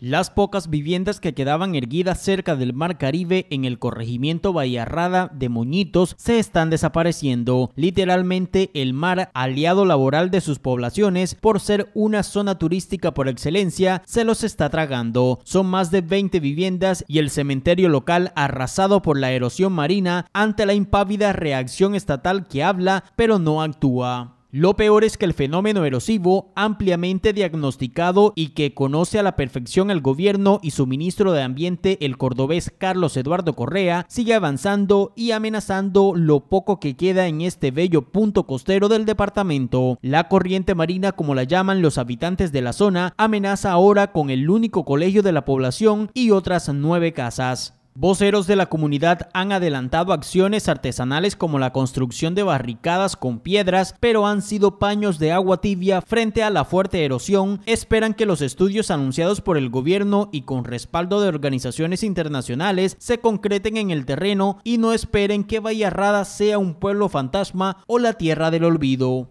Las pocas viviendas que quedaban erguidas cerca del Mar Caribe en el corregimiento Vallarrada de Moñitos se están desapareciendo. Literalmente el mar, aliado laboral de sus poblaciones, por ser una zona turística por excelencia, se los está tragando. Son más de 20 viviendas y el cementerio local arrasado por la erosión marina ante la impávida reacción estatal que habla pero no actúa. Lo peor es que el fenómeno erosivo, ampliamente diagnosticado y que conoce a la perfección el gobierno y su ministro de Ambiente, el cordobés Carlos Eduardo Correa, sigue avanzando y amenazando lo poco que queda en este bello punto costero del departamento. La corriente marina, como la llaman los habitantes de la zona, amenaza ahora con el único colegio de la población y otras nueve casas. Voceros de la comunidad han adelantado acciones artesanales como la construcción de barricadas con piedras, pero han sido paños de agua tibia frente a la fuerte erosión. Esperan que los estudios anunciados por el gobierno y con respaldo de organizaciones internacionales se concreten en el terreno y no esperen que Vallarrada sea un pueblo fantasma o la tierra del olvido.